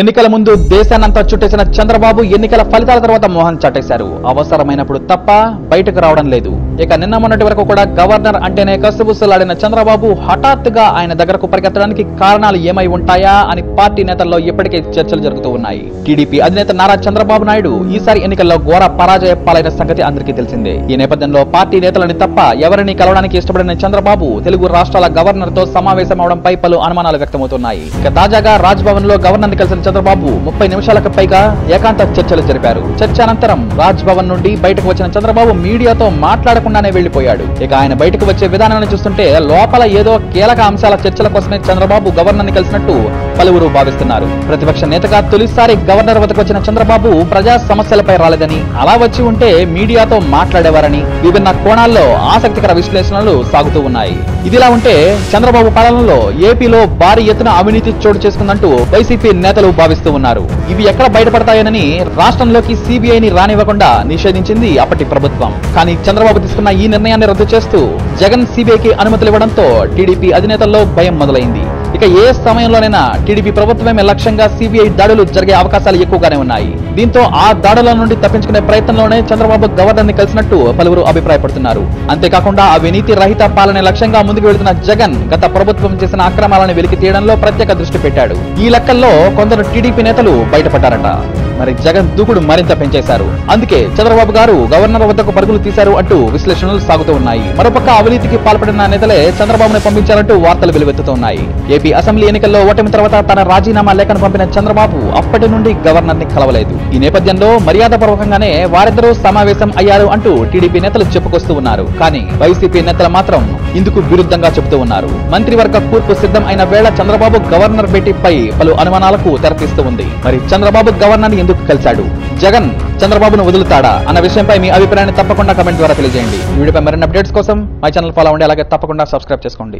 ఎన్నికల ముందు దేశాన్నంతా చుట్టేసిన చంద్రబాబు ఎన్నికల ఫలితాల తర్వాత మోహన్ చాటేశారు. అవసరమైనప్పుడు తప్ప బయటకు రావడం లేదు. ఇక నిన్న మొన్నటి వరకు కూడా గవర్నర్ అంటేనే కసుబుసలాడిన చంద్రబాబు హఠాత్తుగా ఆయన దగ్గరకు పరిగెత్తడానికి కారణాలు ఏమై ఉంటాయా అని పార్టీ నేతల్లో ఇప్పటికే చర్చలు జరుగుతూ ఉన్నాయి. టీడీపీ అధినేత నారా చంద్రబాబు నాయుడు ఈసారి ఎన్నికల్లో ఘోర పరాజయ పాలైన సంగతి అందరికీ తెలిసిందే. ఈ నేపథ్యంలో పార్టీ నేతలని తప్ప ఎవరిని కలవడానికి ఇష్టపడిన చంద్రబాబు తెలుగు రాష్ట్రాల గవర్నర్తో సమావేశం అవడంపై పలు అనుమానాలు వ్యక్తమవుతున్నాయి. ఇక తాజాగా రాజ్భవన్లో గవర్నర్ని కలిసిన చంద్రబాబు ముప్పై నిమిషాలకు పైగా ఏకాంత చర్చలు జరిపారు. చర్చ అనంతరం రాజ్భవన్ నుండి బయటకు వచ్చిన చంద్రబాబు మీడియాతో మాట్లాడకుండానే వెళ్ళిపోయాడు ఇక ఆయన బయటకు వచ్చే విధానాన్ని చూస్తుంటే లోపల ఏదో కీలక అంశాల చర్చల కోసమే చంద్రబాబు గవర్నర్ని కలిసినట్టు పలువురు భావిస్తున్నారు ప్రతిపక్ష నేతగా తొలిసారి గవర్నర్ వద్దకు వచ్చిన చంద్రబాబు ప్రజా సమస్యలపై రాలేదని అలా వచ్చి ఉంటే మీడియాతో మాట్లాడేవారని విభిన్న కోణాల్లో ఆసక్తికర విశ్లేషణలు సాగుతూ ఉన్నాయి. ఇదిలా ఉంటే చంద్రబాబు పాలనలో ఏపీలో భారీ ఎత్తున అవినీతి చోటు చేసుకుందంటూ వైసీపీ నేతలు భావిస్తూ ఉన్నారు. ఇవి ఎక్కడ బయటపడతాయనని రాష్ట్రంలోకి సిబిఐని రానివ్వకుండా నిషేధించింది అప్పటి ప్రభుత్వం. కానీ చంద్రబాబు తీసుకున్న ఈ నిర్ణయాన్ని రద్దు చేస్తూ జగన్ సిబిఐకి అనుమతులు ఇవ్వడంతో టీడీపీ అధినేతల్లో భయం మొదలైంది. ఇక ఏ సమయంలోనైనా టీడీపీ ప్రభుత్వమే లక్ష్యంగా సిబిఐ దాడులు జరిగే అవకాశాలు ఎక్కువగానే ఉన్నాయి. దీంతో ఆ దాడుల నుండి తప్పించుకునే ప్రయత్నంలోనే చంద్రబాబు గవర్నర్ని కలిసినట్టు పలువురు అభిప్రాయపడుతున్నారు. అంతేకాకుండా అవినీతి రహిత పాలన లక్ష్యంగా ముందుకు వెళుతున్న జగన్ గత ప్రభుత్వం చేసిన అక్రమాలను వెలికి తీయడంలో ప్రత్యేక దృష్టి పెట్టాడు. ఈ లెక్కల్లో కొందరు టీడీపీ నేతలు బయటపడ్డారట. మరి జగన్ దూకుడు మరింత పెంచేశారు. అందుకే చంద్రబాబు గారు గవర్నర్ వద్దకు పరుగులు తీశారు అంటూ విశ్లేషణలు సాగుతూ ఉన్నాయి. మరోపక్క అవినీతికి పాల్పడిన నేతలే చంద్రబాబును పంపించారంటూ వార్తలు వెలువెత్తుతున్నాయి ఏపీ అసెంబ్లీ ఎన్నికల్లో ఓటమి తర్వాత తన రాజీనామా లేఖను పంపిన చంద్రబాబు అప్పటి నుండి గవర్నర్ని కలవలేదు. ఈ నేపథ్యంలో మర్యాదపూర్వకంగానే వారిద్దరూ సమావేశం అయ్యారు అంటూ టీడీపీ నేతలు చెప్పుకొస్తూ ఉన్నారు. కానీ వైసీపీ నేతలు మాత్రం ఇందుకు విరుద్ధంగా చెబుతూ ఉన్నారు. మంత్రివర్గ కూర్పు సిద్ధం అయిన వేళ చంద్రబాబు గవర్నర్ భేటీపై పలు అనుమానాలకు తెరపిస్తూ ఉంది. మరి చంద్రబాబు గవర్నర్ని ఎందుకు కలిశాడు? జగన్ చంద్రబాబును వదులుతాడా? అన్న విషయంపై మీ అభిప్రాయాన్ని తప్పకుండా కమెంట్ ద్వారా తెలియజేయండి. వీడియోపై మరిన్ని అప్డేట్స్ కోసం మై ఛానల్ ఫాలో అవ్వండి. అలాగే తప్పకుండా సబ్స్క్రైబ్ చేసుకోండి.